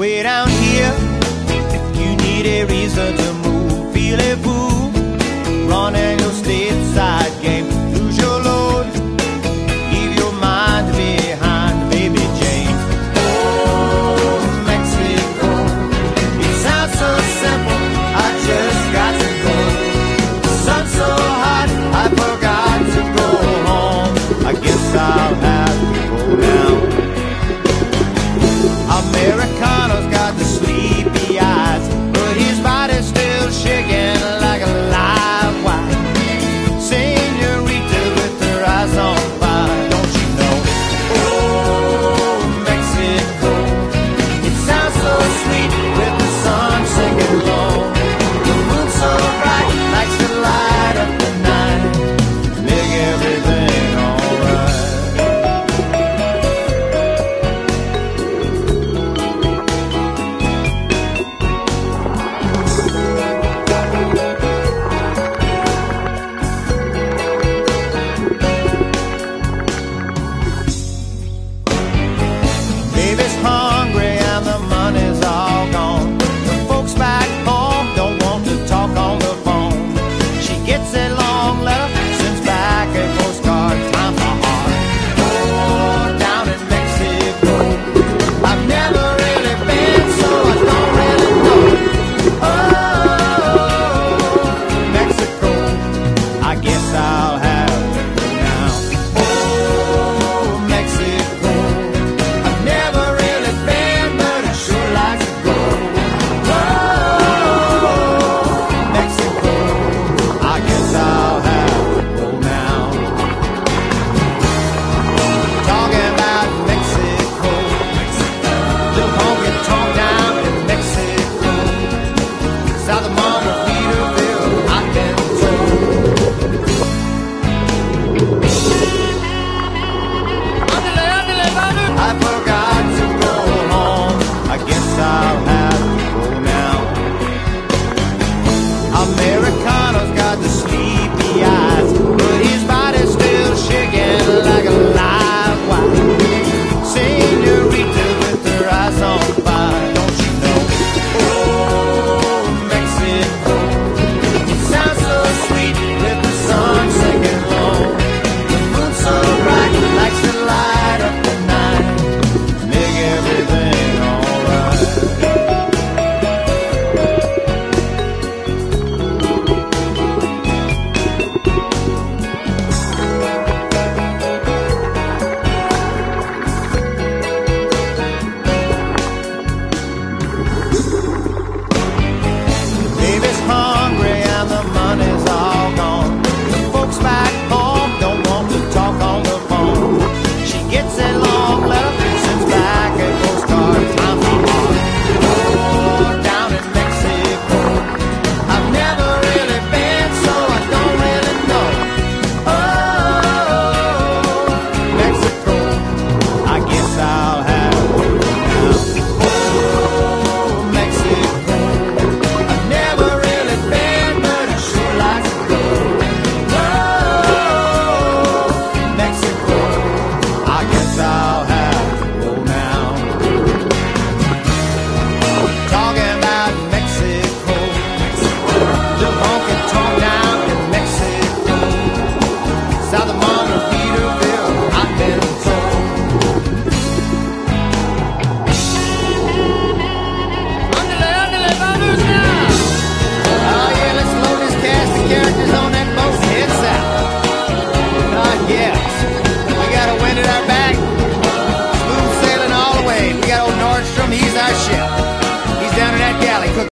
Way down here, if you need a reason to move, feel a fool, running your stateside game.